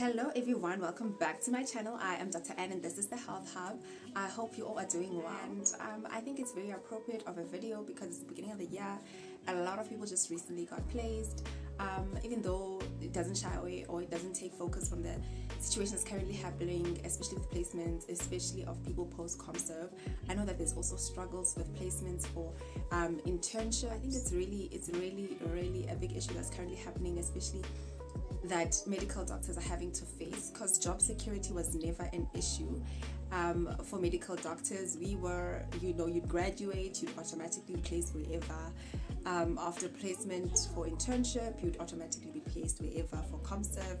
Hello everyone, welcome back to my channel. I am Dr. Ann and this is the Health Hub. I hope you all are doing well and um, I think it's very appropriate of a video because it's the beginning of the year. A lot of people just recently got placed um, even though it doesn't shy away or it doesn't take focus from the situation that's currently happening, especially with placements, especially of people post ComServe. I know that there's also struggles with placements for um, internship. I think it's really, it's really, really a big issue that's currently happening, especially that medical doctors are having to face because job security was never an issue um, for medical doctors. We were, you know, you'd graduate, you'd automatically place wherever. Um, after placement for internship, you'd automatically be placed wherever for ComServe.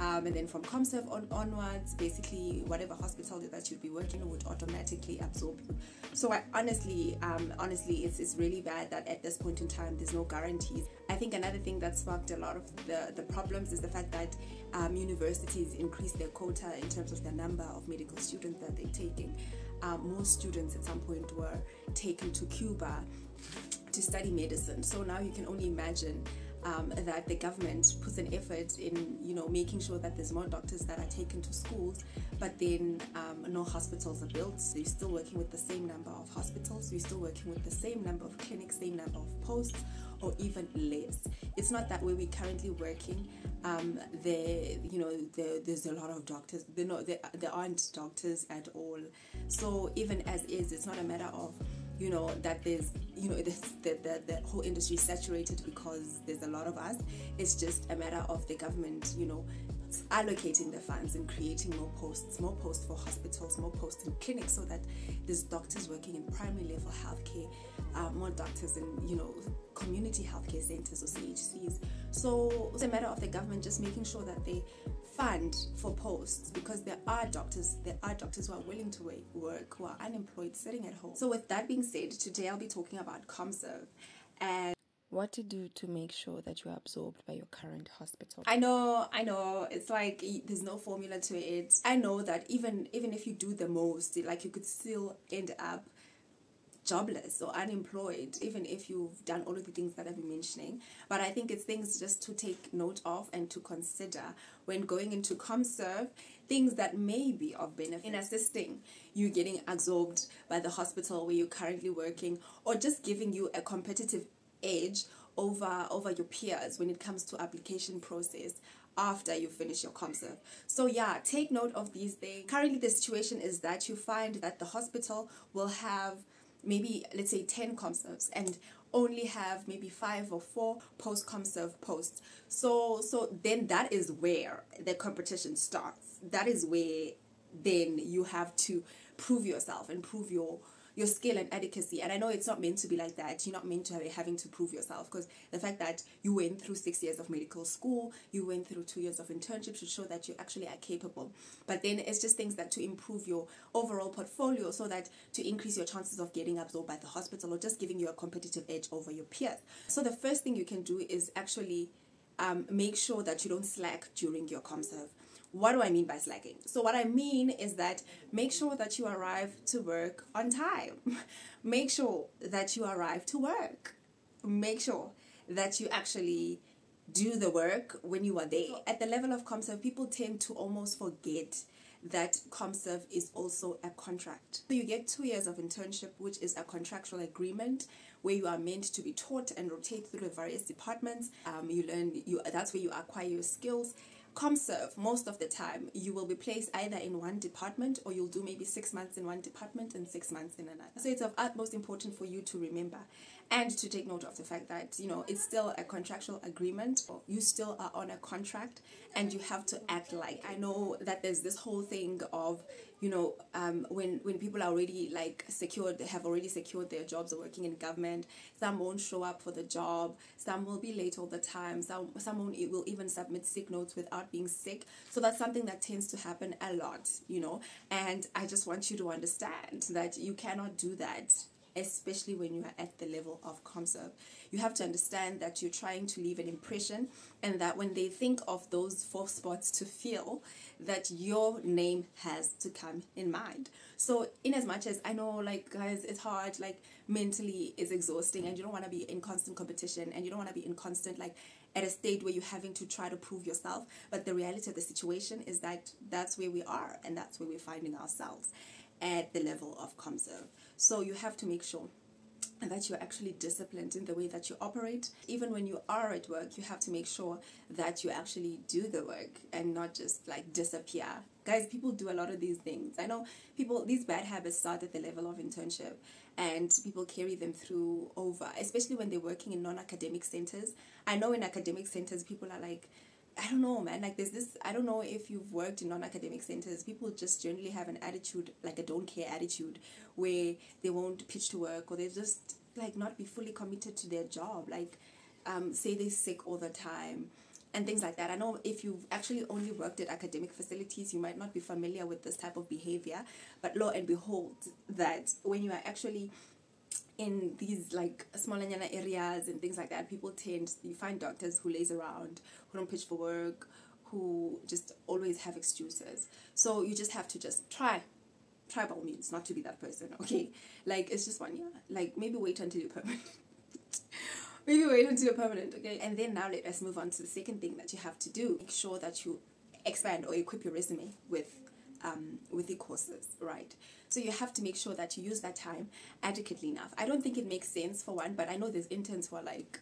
Um, and then from ComServe on, onwards, basically whatever hospital that you'd be working in would automatically absorb you. So I honestly, um, honestly, it's, it's really bad that at this point in time, there's no guarantees. I think another thing that sparked a lot of the, the problems is the fact that um, universities increase their quota in terms of the number of medical students that they're taking. Um, most students at some point were taken to Cuba to study medicine. So now you can only imagine um, that the government puts an effort in, you know, making sure that there's more doctors that are taken to schools, but then um, no hospitals are built. They're still working with the same number of hospitals. We're still working with the same number of clinics, same number of posts, or even less. It's not that way we're currently working. Um, there, you know, there, there's a lot of doctors. There, no, there, there aren't doctors at all. So even as is, it's not a matter of you know that there's you know the, the, the whole industry is saturated because there's a lot of us. It's just a matter of the government you know allocating the funds and creating more posts more posts for hospitals more posts in clinics so that there's doctors working in primary level healthcare uh, more doctors in you know community healthcare centers or CHCs so it's a matter of the government just making sure that they fund for posts because there are doctors there are doctors who are willing to work who are unemployed sitting at home. So with that being said today i'll be talking about comserve and what to do to make sure that you are absorbed by your current hospital? I know i know. It's like there's no formula to it. I know that even even if you do the most like you could still end up jobless or unemployed, even if you've done all of the things that I've been mentioning. But I think it's things just to take note of and to consider when going into ComServe, things that may be of benefit in assisting you getting absorbed by the hospital where you're currently working or just giving you a competitive edge over over your peers when it comes to application process after you finish your ComServe. So yeah, take note of these things. Currently the situation is that you find that the hospital will have maybe let's say 10 ComServes and only have maybe five or four post ComServe posts. So so then that is where the competition starts. That is where then you have to prove yourself and prove your your skill and adequacy. And I know it's not meant to be like that. You're not meant to have having to prove yourself because the fact that you went through six years of medical school, you went through two years of internship should show that you actually are capable. But then it's just things that to improve your overall portfolio so that to increase your chances of getting absorbed by the hospital or just giving you a competitive edge over your peers. So the first thing you can do is actually um, make sure that you don't slack during your ComServe. What do I mean by slacking? So, what I mean is that make sure that you arrive to work on time. make sure that you arrive to work. Make sure that you actually do the work when you are there. At the level of ComServe, people tend to almost forget that ComServe is also a contract. So you get two years of internship, which is a contractual agreement where you are meant to be taught and rotate through the various departments. Um, you learn, you that's where you acquire your skills ComServe, most of the time, you will be placed either in one department or you'll do maybe six months in one department and six months in another. So it's of utmost importance for you to remember and to take note of the fact that, you know, it's still a contractual agreement. You still are on a contract and you have to act like. I know that there's this whole thing of, you know, um, when when people are already like secured, they have already secured their jobs or working in government. Some won't show up for the job. Some will be late all the time. Some someone will even submit sick notes without being sick. So that's something that tends to happen a lot, you know. And I just want you to understand that you cannot do that especially when you are at the level of ComServe. You have to understand that you're trying to leave an impression and that when they think of those four spots to fill, that your name has to come in mind. So in as much as I know like guys it's hard, like mentally it's exhausting and you don't want to be in constant competition and you don't want to be in constant like at a state where you're having to try to prove yourself. But the reality of the situation is that that's where we are and that's where we're finding ourselves at the level of ComServe. So you have to make sure that you're actually disciplined in the way that you operate. Even when you are at work, you have to make sure that you actually do the work and not just like disappear. Guys, people do a lot of these things. I know people, these bad habits start at the level of internship and people carry them through over, especially when they're working in non academic centers. I know in academic centers, people are like, I don't know, man. Like, there's this. I don't know if you've worked in non-academic centers. People just generally have an attitude, like a don't care attitude, where they won't pitch to work or they just like not be fully committed to their job. Like, um, say they're sick all the time and things like that. I know if you've actually only worked at academic facilities, you might not be familiar with this type of behavior. But lo and behold, that when you are actually in these like smaller areas and things like that, people tend you find doctors who laze around, who don't pitch for work, who just always have excuses. So you just have to just try. Try by all means not to be that person, okay? Like it's just one year. Like maybe wait until you're permanent. maybe wait until you're permanent, okay? And then now let us move on to the second thing that you have to do. Make sure that you expand or equip your resume with um, with the courses, right? So you have to make sure that you use that time adequately enough. I don't think it makes sense for one, but I know there's interns who are like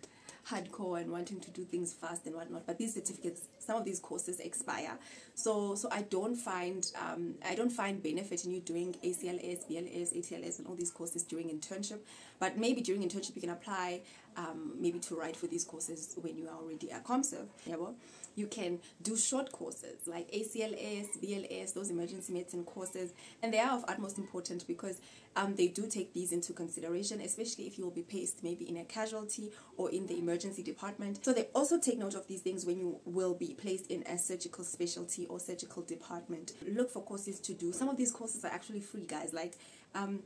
hardcore and wanting to do things fast and whatnot. But these certificates, some of these courses expire, so so I don't find um, I don't find benefit in you doing ACLS, BLS, ATLS, and all these courses during internship. But maybe during internship you can apply um, maybe to write for these courses when you are already at ComServe. Yeah, well you can do short courses like ACLS, BLS, those emergency medicine courses, and they are of utmost importance because um, they do take these into consideration, especially if you will be placed maybe in a casualty or in the emergency department. So they also take note of these things when you will be placed in a surgical specialty or surgical department. Look for courses to do. Some of these courses are actually free, guys. Like um,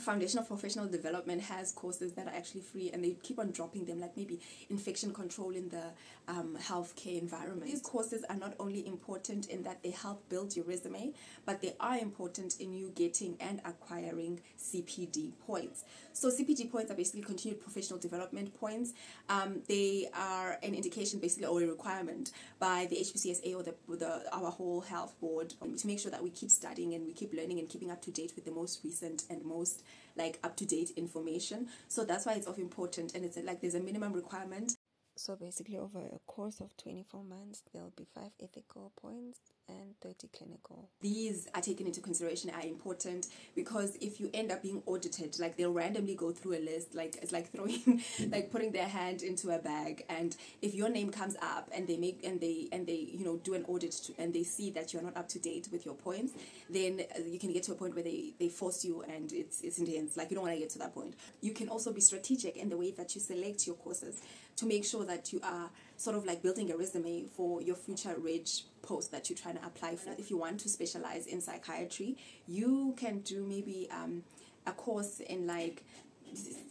Foundation of Professional Development has courses that are actually free and they keep on dropping them, like maybe infection control in the um, healthcare environment. These courses are not only important in that they help build your resume, but they are important in you getting and acquiring CPD points. So, CPD points are basically continued professional development points. Um, they are an indication, basically, or a requirement by the HPCSA or the, the our whole health board to make sure that we keep studying and we keep learning and keeping up to date with the most recent and most like up to date information. So that's why it's of important and it's like there's a minimum requirement so basically, over a course of 24 months, there'll be five ethical points and 30 clinical. These are taken into consideration are important because if you end up being audited, like they'll randomly go through a list, like it's like throwing, like putting their hand into a bag. And if your name comes up and they make, and they, and they, you know, do an audit to, and they see that you're not up to date with your points, then uh, you can get to a point where they, they force you and it's, it's intense. Like you don't want to get to that point. You can also be strategic in the way that you select your courses to make sure that you are sort of like building a resume for your future reg post that you're trying to apply for. If you want to specialize in psychiatry, you can do maybe um, a course in like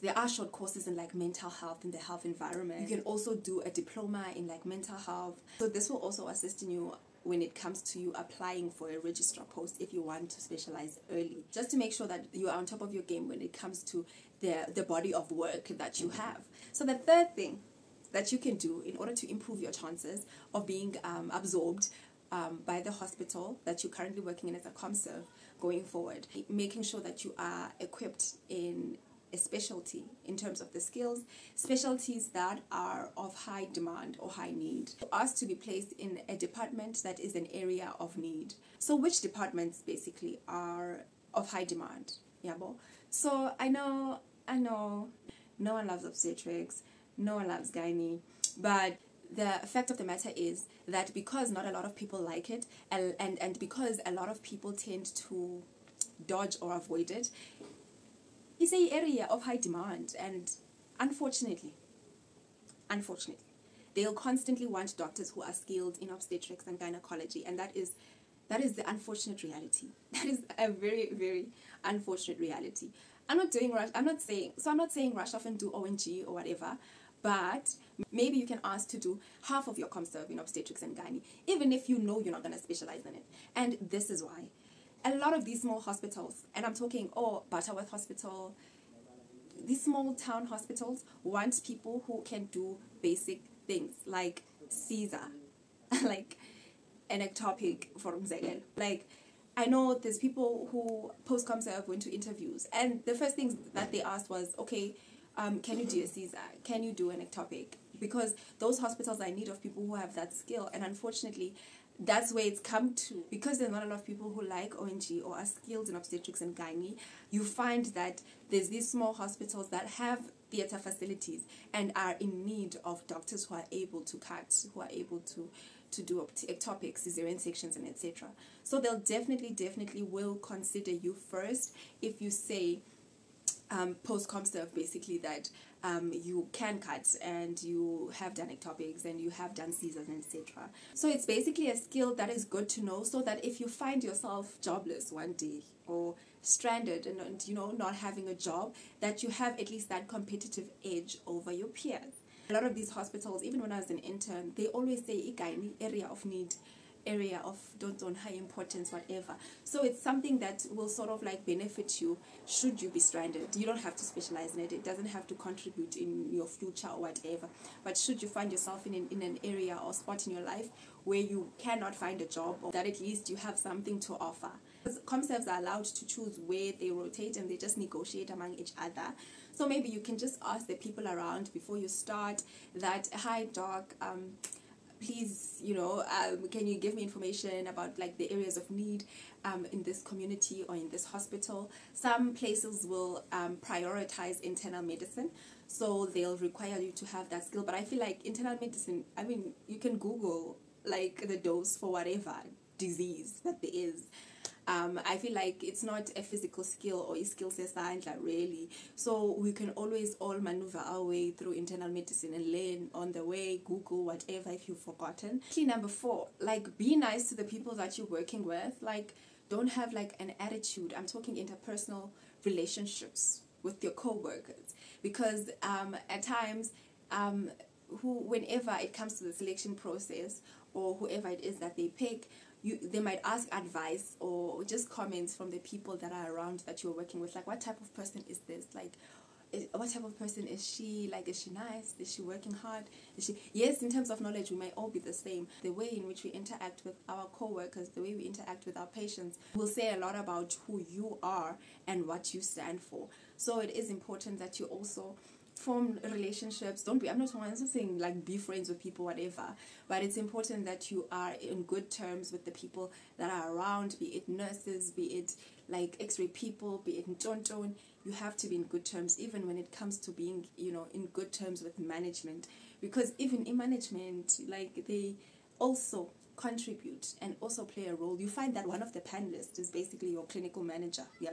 there are short courses in like mental health in the health environment. You can also do a diploma in like mental health. So this will also assist in you when it comes to you applying for a registrar post if you want to specialize early. Just to make sure that you are on top of your game when it comes to the the body of work that you have. So the third thing that you can do in order to improve your chances of being um, absorbed um, by the hospital that you're currently working in as a ComServe going forward. Making sure that you are equipped in a specialty in terms of the skills, specialties that are of high demand or high need. For us to be placed in a department that is an area of need. So, which departments basically are of high demand? Yeah, so I know, I know, no one loves obstetrics no one loves gynae. But the fact of the matter is that because not a lot of people like it, and, and, and because a lot of people tend to dodge or avoid it, it's a area of high demand. And unfortunately, unfortunately, they'll constantly want doctors who are skilled in obstetrics and gynecology, and that is that is the unfortunate reality. That is a very, very unfortunate reality. I'm not doing rush. I'm not saying so. I'm not saying rush off and do O&G or whatever but maybe you can ask to do half of your ComServe in obstetrics and gynae, even if you know you're not going to specialize in it. And this is why. A lot of these small hospitals, and I'm talking, oh, Butterworth Hospital, these small town hospitals want people who can do basic things like Caesar, like an ectopic for example. Like I know there's people who post ComServe went to interviews and the first things that they asked was, okay, um, can you do a Caesar? Can you do an ectopic? Because those hospitals are in need of people who have that skill and unfortunately that's where it's come to because there's not of people who like O&G or are skilled in obstetrics and gynae. You find that there's these small hospitals that have theatre facilities and are in need of doctors who are able to cut, who are able to to do ectopics, cesarean sections, and etc. So they'll definitely, definitely will consider you first if you say um, post stuff basically that um, you can cut and you have done ectopics and you have done and etc. So it's basically a skill that is good to know so that if you find yourself jobless one day or stranded and, and you know not having a job that you have at least that competitive edge over your peers. A lot of these hospitals, even when I was an intern, they always say gynae area of need area of don't on high importance whatever. So it's something that will sort of like benefit you should you be stranded. You don't have to specialize in it. It doesn't have to contribute in your future or whatever. But should you find yourself in an, in an area or spot in your life where you cannot find a job or that at least you have something to offer. ComServes are allowed to choose where they rotate and they just negotiate among each other. So maybe you can just ask the people around before you start that hi doc um, please you know um, can you give me information about like the areas of need um, in this community or in this hospital? Some places will um, prioritize internal medicine so they'll require you to have that skill. But i feel like internal medicine i mean you can google like the dose for whatever disease that there is um, I feel like it's not a physical skill or a skill set really. So we can always all maneuver our way through internal medicine and learn on the way, Google, whatever if you've forgotten. Key number four, like be nice to the people that you're working with. Like don't have like an attitude. I'm talking interpersonal relationships with your co-workers because um, at times um, who whenever it comes to the selection process or whoever it is that they pick you they might ask advice or just comments from the people that are around that you're working with like what type of person is this? Like is, what type of person is she? Like is she nice? Is she working hard? Is she yes in terms of knowledge we may all be the same. The way in which we interact with our co-workers the way we interact with our patients will say a lot about who you are and what you stand for. So it is important that you also form relationships don't be i'm not, saying like be friends with people whatever but it's important that you are in good terms with the people that are around be it nurses be it like x-ray people be it tonton you have to be in good terms even when it comes to being you know in good terms with management. Because even in management like they also contribute and also play a role. You find that one of the panelists is basically your clinical manager yeah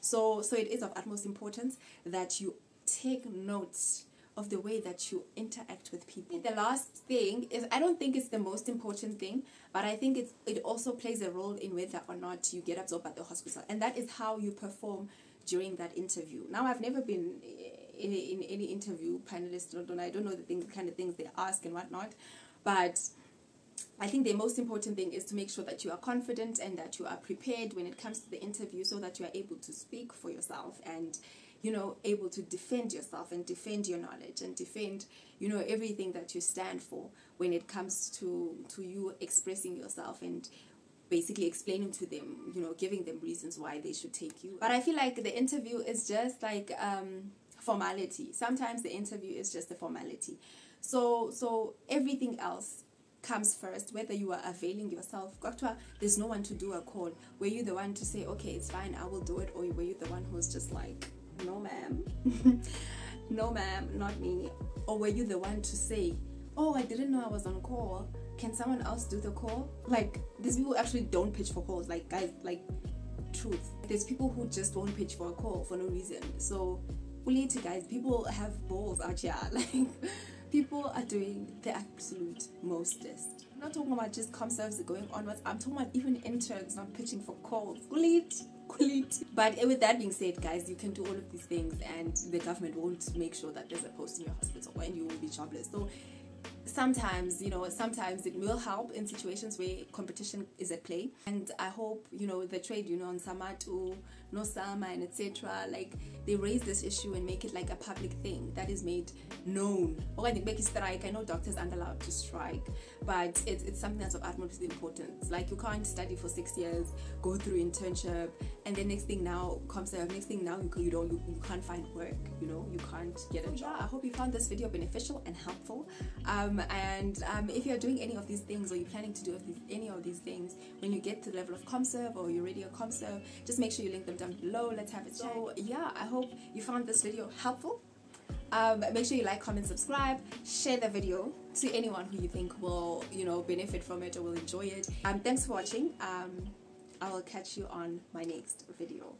so so it is of utmost importance that you take notes of the way that you interact with people. The last thing is I don't think it's the most important thing, but I think it's, it also plays a role in whether or not you get absorbed at the hospital. And that is how you perform during that interview. Now, I've never been eh, in, in any interview panelist, I don't know the kind of things they ask and whatnot, but I think the most important thing is to make sure that you are confident and that you are prepared when it comes to the interview so that you are able to speak for yourself and you know, able to defend yourself and defend your knowledge and defend, you know, everything that you stand for when it comes to to you expressing yourself and basically explaining to them, you know, giving them reasons why they should take you. But I feel like the interview is just like um, formality. Sometimes the interview is just a formality. So so everything else comes first, whether you are availing yourself. There's no one to do a call. Were you the one to say, okay, it's fine, I will do it, or were you the one who's just like, no, ma'am. no, ma'am, not me. Or were you the one to say, oh, I didn't know I was on call. Can someone else do the call? Like, these people actually don't pitch for calls. Like, guys, like, truth. There's people who just won't pitch for a call for no reason. So, later, guys, people have balls out here. Like, people are doing the absolute mostest. I'm not talking about just ComServes going onwards. I'm talking about even interns not pitching for calls. Bullied quality. But with that being said, guys, you can do all of these things, and the government won't make sure that there's a post in your hospital and you will be jobless. So sometimes you know sometimes it will help in situations where competition is at play and i hope you know the trade union SAMATU nosama and etc like they raise this issue and make it like a public thing that is made known. Or I make strike. I know doctors aren't allowed to strike but it's, it's something that's of utmost importance. Like you can't study for six years go through internship and then next thing now comes the next thing now you, you don't you, you can't find work you know you can't get a job. I hope you found this video beneficial and helpful. Um, and um, if you're doing any of these things or you're planning to do any of these things when you get to the level of ComServe or you're already a ComServe just make sure you link them down below let's have it so yeah i hope you found this video helpful. Um, make sure you like comment subscribe share the video to anyone who you think will you know benefit from it or will enjoy it. Um, thanks for watching. Um, i will catch you on my next video